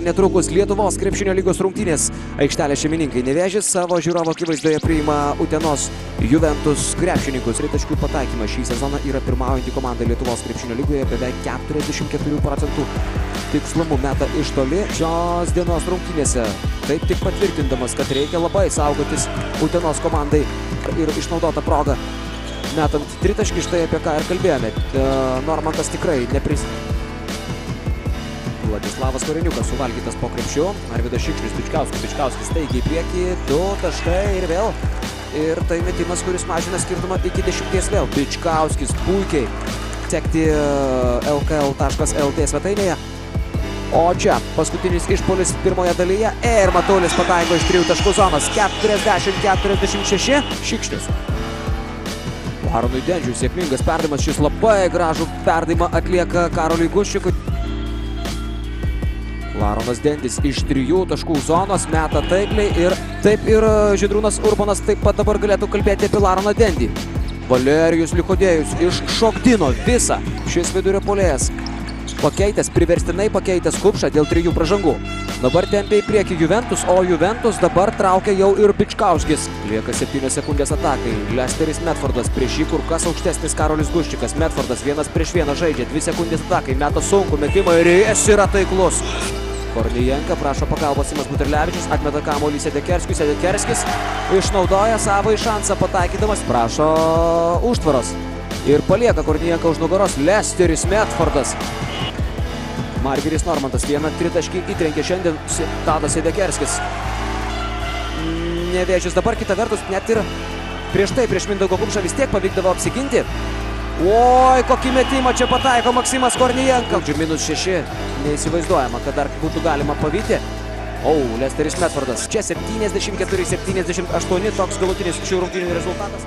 netrukus Lietuvos krepšinio lygos rungtynės. Aikštelės šeimininkai Nevežis savo žiūrovo akivaizdoje priima Utenos Juventus krepšininkus. Ritaškių pataikymas šį sezoną yra pirmaujanti komanda Lietuvos krepšinio lygoje beveik 44 procentų tikslumu meta iš toli šios dienos rungtynėse. Taip tik patvirtindamas, kad reikia labai saugotis Utenos komandai ir išnaudota proga metant tritaškį, štai apie ką ir kalbėjome. E, Normantas tikrai nepris... Vladislavas Koreniukas suvalgytas po krepšiu. Arvidas Šikšnis, Pičkauskis, Pičkauskis staigiai į priekį, du taškai ir vėl. Ir tai metimas, kuris mažina skirtumą iki dešimties vėl. Pičkauskis puikiai sekti lkl.lt svetainėje. O čia paskutinis išpolis pirmoje dalyje. Ir Matulis pataiko iš trijų taškų zonos. 40-46. Šikšnis. Aronui Dendžiui sėkmingas perdavimas, šis labai gražų perdavimą atlieka Karoliui Guščikui. Laronas Dendis iš trijų taškų zonos meta taikliai ir taip ir Židrūnas Urbanas taip pat dabar galėtų kalbėti apie Laroną Dendį. Valerijus Likodėjus iššokdino visą šis vidurio polėjas. Pakeitęs, priverstinai pakeitęs kupšą dėl trijų pražangų. Dabar tempia į priekį Juventus, o Juventus dabar traukia jau ir Bičkauskis. Lieka 7 sekundės atakai. Lesteris Medfordas prieš jį kur kas aukštesnis Karolis Guščikas. Medfordas vienas prieš vieną žaidžia. 2 sekundės atakai. Meta sunku metimą ir jis yra taiklus. Kornijenka prašo pagalbos Simas Buterlevičius, atmeta kamuolį Sedekerskis, Sedekerskis išnaudoja savo šansą pataikydamas, prašo užtvaros. Ir palieka Kornijenka už nugaros Lesteris Medfordas. Margeris Normantas vieną tritaškį įtrenkė šiandien Tadas Sedekerskis. Nevėžis dabar kita vertus net ir prieš tai, prieš Mindaugo Kumšą vis tiek pavykdavo apsiginti. Oi, kokį metimą čia pataiko Maksimas Kornijenka. Minus šeši. Neįsivaizduojama, kad dar būtų galima pavyti. O, Lesteris Medfordas. Čia 74-78 toks galutinis šių rungtynių rezultatas.